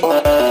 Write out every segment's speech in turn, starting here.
Bye.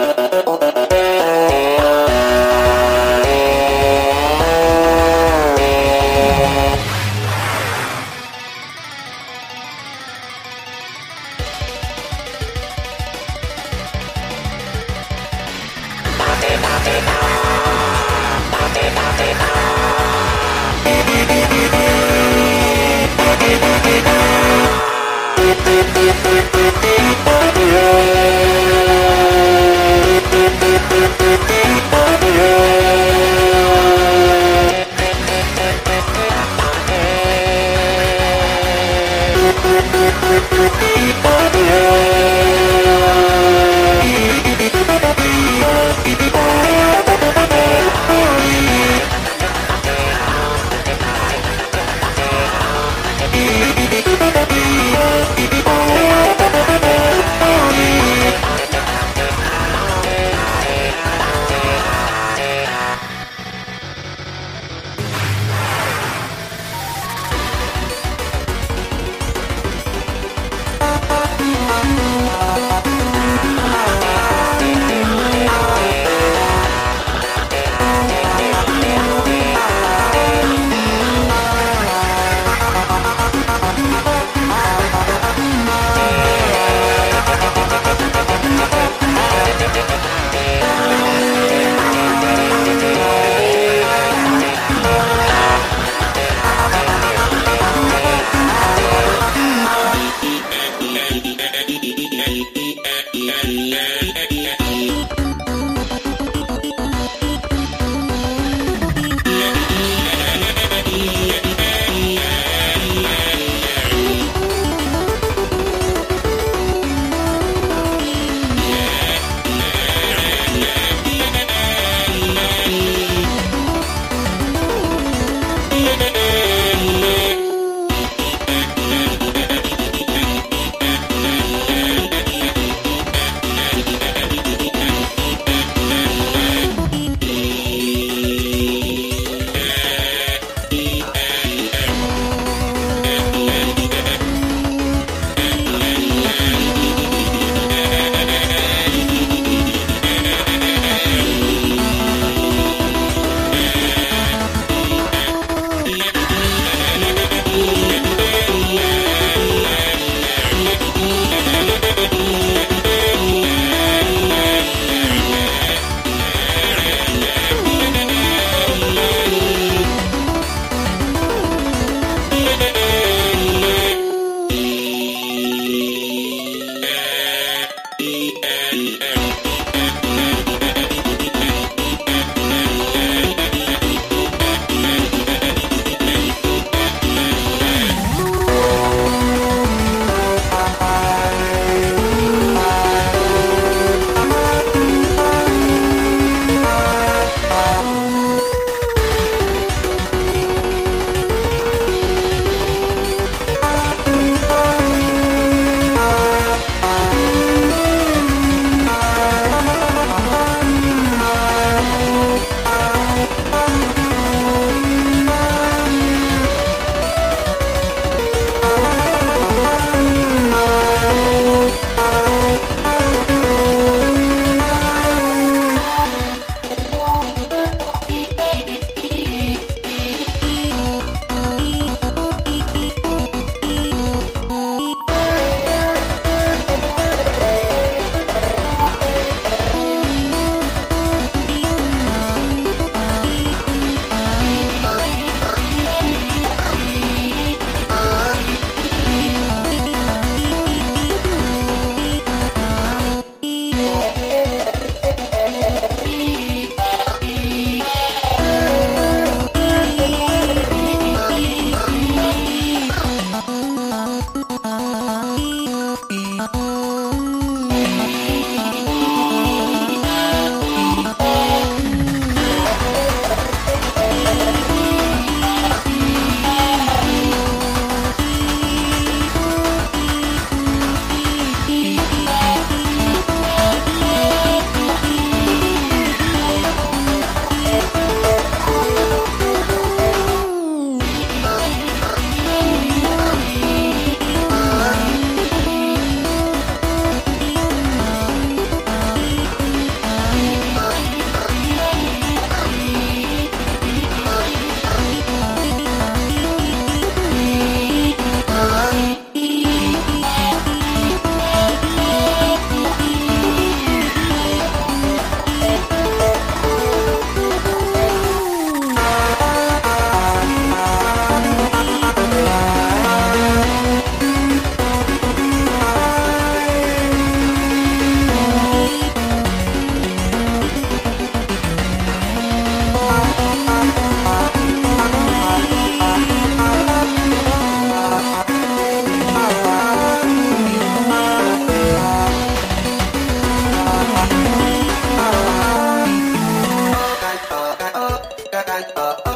uh, uh.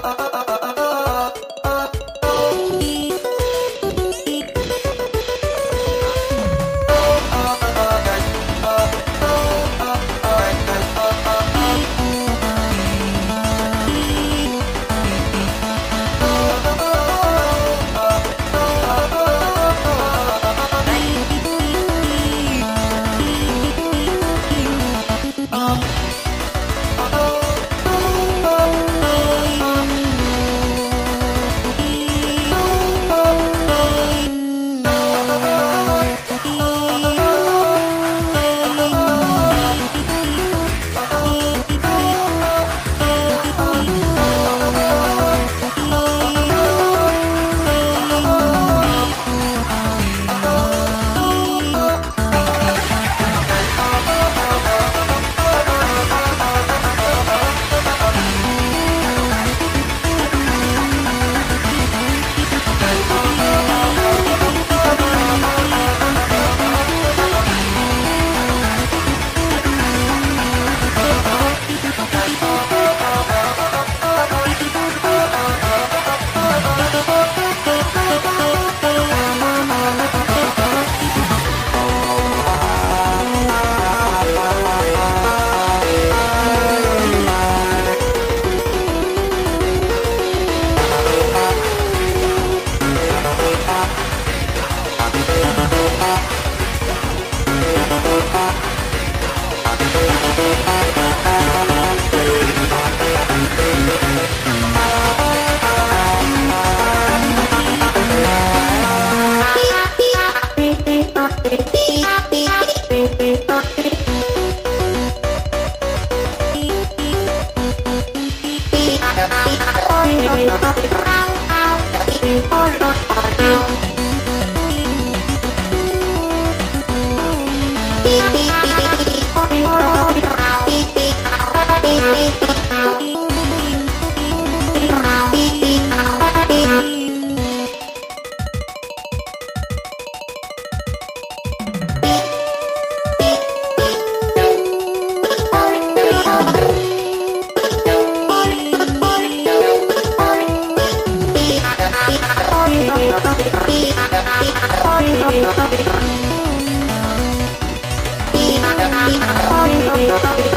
Thank you.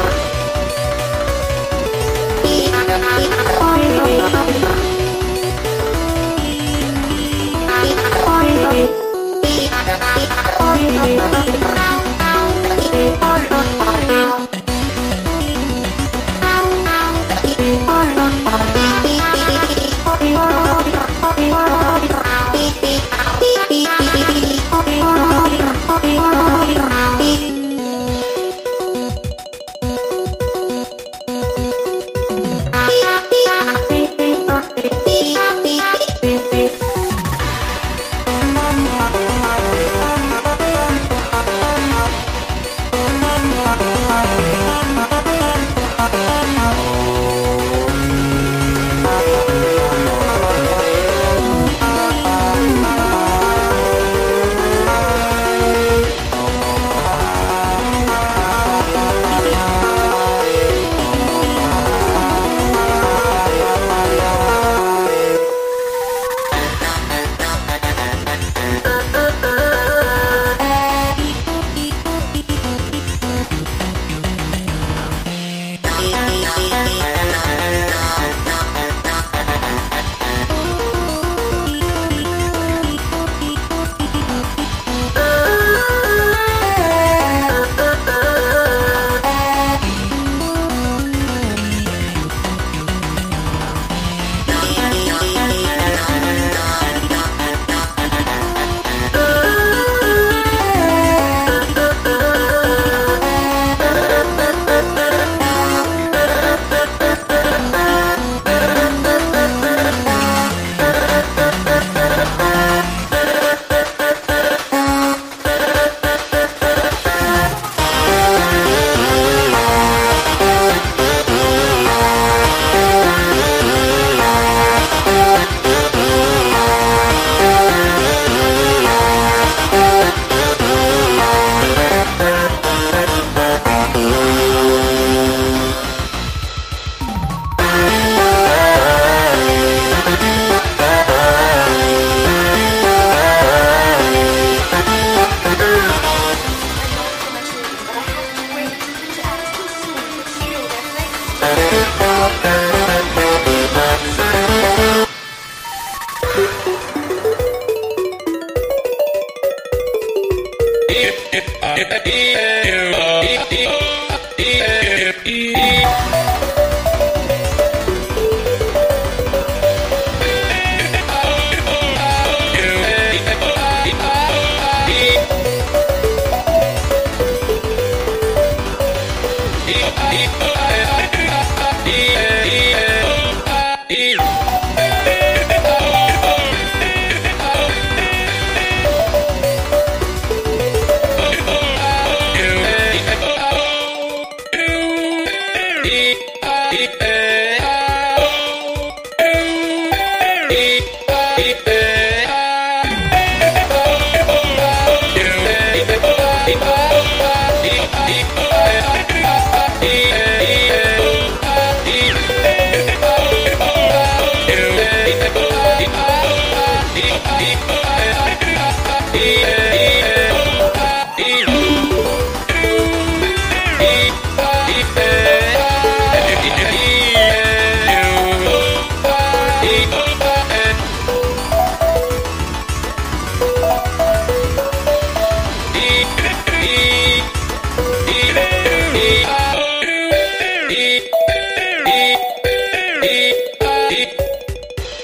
Hey, hey,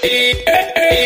hey, hey.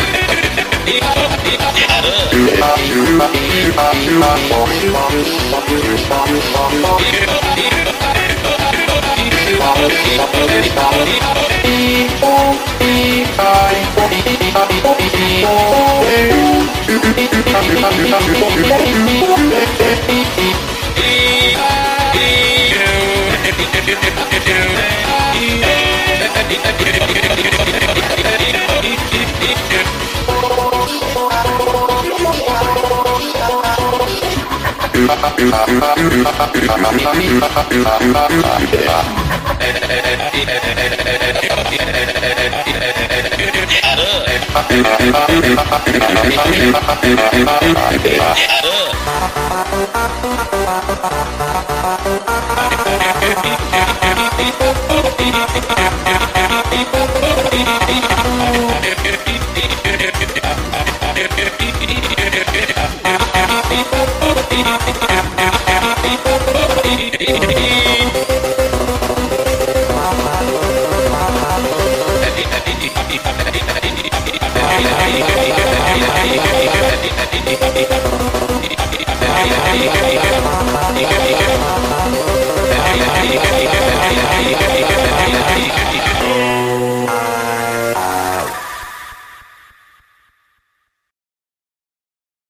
Thank ハッピーバーにまかってしまったりまかってしまったり。